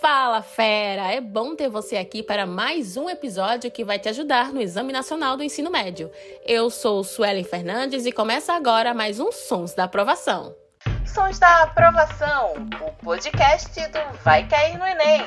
Fala, fera! É bom ter você aqui para mais um episódio que vai te ajudar no Exame Nacional do Ensino Médio. Eu sou Suelen Fernandes e começa agora mais um Sons da Aprovação. Sons da Aprovação, o podcast do Vai Cair no Enem.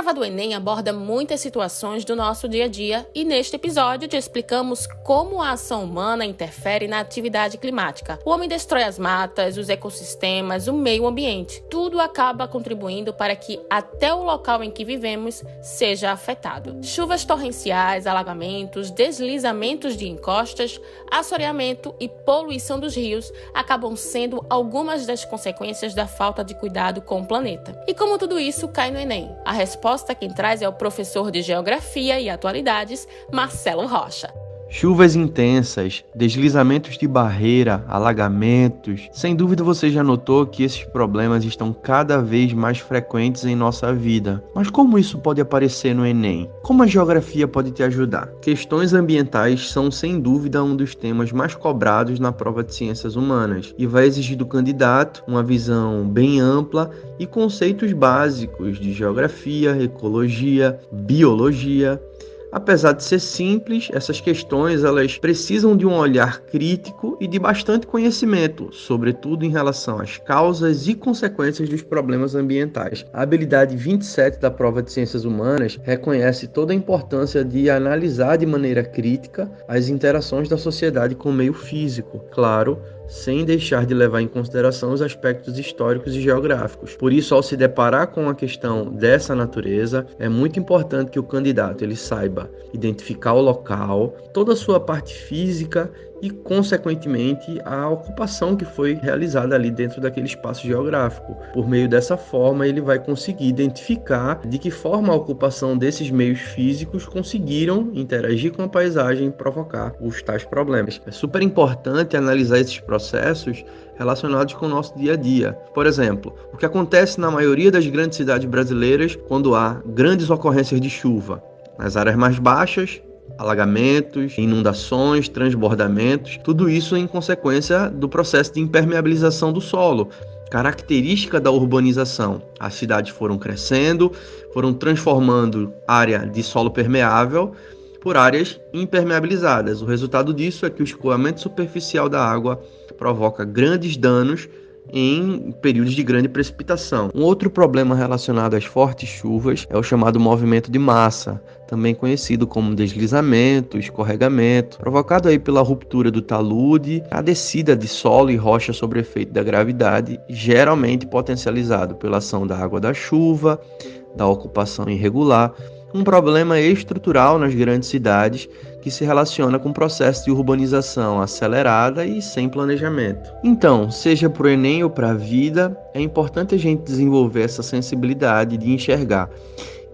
Prova do Enem aborda muitas situações do nosso dia a dia e neste episódio te explicamos como a ação humana interfere na atividade climática. O homem destrói as matas, os ecossistemas, o meio ambiente. Tudo acaba contribuindo para que até o local em que vivemos seja afetado. Chuvas torrenciais, alagamentos, deslizamentos de encostas, assoreamento e poluição dos rios acabam sendo algumas das consequências da falta de cuidado com o planeta. E como tudo isso cai no Enem? A resposta quem traz é o professor de Geografia e Atualidades, Marcelo Rocha. Chuvas intensas, deslizamentos de barreira, alagamentos. Sem dúvida você já notou que esses problemas estão cada vez mais frequentes em nossa vida. Mas como isso pode aparecer no Enem? Como a geografia pode te ajudar? Questões ambientais são sem dúvida um dos temas mais cobrados na prova de ciências humanas e vai exigir do candidato uma visão bem ampla e conceitos básicos de geografia, ecologia, biologia, Apesar de ser simples, essas questões elas precisam de um olhar crítico e de bastante conhecimento, sobretudo em relação às causas e consequências dos problemas ambientais. A habilidade 27 da prova de Ciências Humanas reconhece toda a importância de analisar de maneira crítica as interações da sociedade com o meio físico, claro, sem deixar de levar em consideração os aspectos históricos e geográficos. Por isso, ao se deparar com uma questão dessa natureza, é muito importante que o candidato ele saiba identificar o local, toda a sua parte física e, consequentemente, a ocupação que foi realizada ali dentro daquele espaço geográfico. Por meio dessa forma, ele vai conseguir identificar de que forma a ocupação desses meios físicos conseguiram interagir com a paisagem e provocar os tais problemas. É super importante analisar esses processos relacionados com o nosso dia a dia. Por exemplo, o que acontece na maioria das grandes cidades brasileiras quando há grandes ocorrências de chuva. Nas áreas mais baixas, alagamentos, inundações, transbordamentos, tudo isso em consequência do processo de impermeabilização do solo, característica da urbanização. As cidades foram crescendo, foram transformando área de solo permeável por áreas impermeabilizadas. O resultado disso é que o escoamento superficial da água provoca grandes danos em períodos de grande precipitação. Um outro problema relacionado às fortes chuvas é o chamado movimento de massa, também conhecido como deslizamento, escorregamento, provocado aí pela ruptura do talude, a descida de solo e rocha sobre efeito da gravidade, geralmente potencializado pela ação da água da chuva, da ocupação irregular um problema estrutural nas grandes cidades que se relaciona com o processo de urbanização acelerada e sem planejamento. Então, seja para o Enem ou para a vida, é importante a gente desenvolver essa sensibilidade de enxergar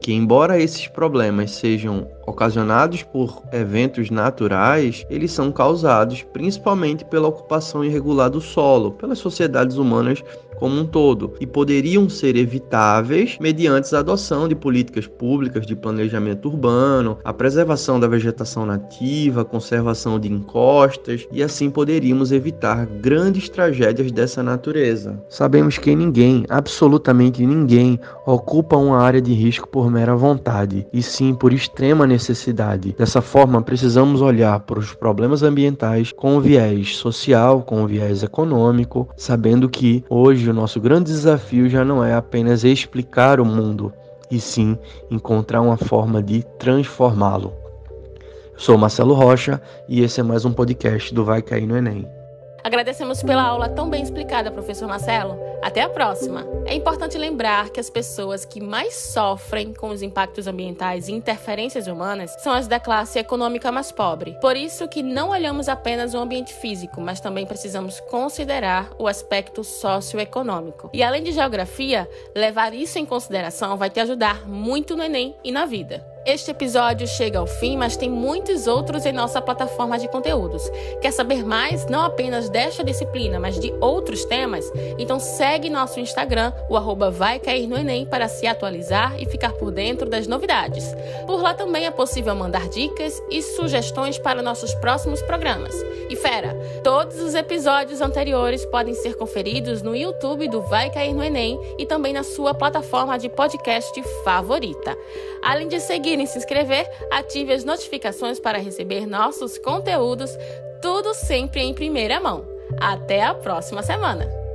que, embora esses problemas sejam ocasionados por eventos naturais, eles são causados principalmente pela ocupação irregular do solo, pelas sociedades humanas como um todo e poderiam ser evitáveis mediante a adoção de políticas públicas de planejamento urbano, a preservação da vegetação nativa, conservação de encostas e assim poderíamos evitar grandes tragédias dessa natureza. Sabemos que ninguém, absolutamente ninguém, ocupa uma área de risco por mera vontade, e sim por extrema necessidade. Dessa forma, precisamos olhar para os problemas ambientais com viés social, com viés econômico, sabendo que hoje Hoje o nosso grande desafio já não é apenas explicar o mundo, e sim encontrar uma forma de transformá-lo. Sou Marcelo Rocha e esse é mais um podcast do Vai Cair no Enem. Agradecemos pela aula tão bem explicada, professor Marcelo. Até a próxima. É importante lembrar que as pessoas que mais sofrem com os impactos ambientais e interferências humanas são as da classe econômica mais pobre. Por isso que não olhamos apenas o ambiente físico, mas também precisamos considerar o aspecto socioeconômico. E além de geografia, levar isso em consideração vai te ajudar muito no Enem e na vida. Este episódio chega ao fim, mas tem muitos outros em nossa plataforma de conteúdos. Quer saber mais não apenas desta disciplina, mas de outros temas? Então segue nosso Instagram, o arroba vai cair no Enem, para se atualizar e ficar por dentro das novidades. Por lá também é possível mandar dicas e sugestões para nossos próximos programas. E fera, todos os episódios anteriores podem ser conferidos no YouTube do Vai Cair no Enem e também na sua plataforma de podcast favorita. Além de seguir e se inscrever, ative as notificações para receber nossos conteúdos, tudo sempre em primeira mão. Até a próxima semana!